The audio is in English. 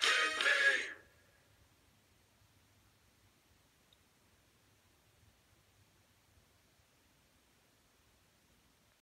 Christmas.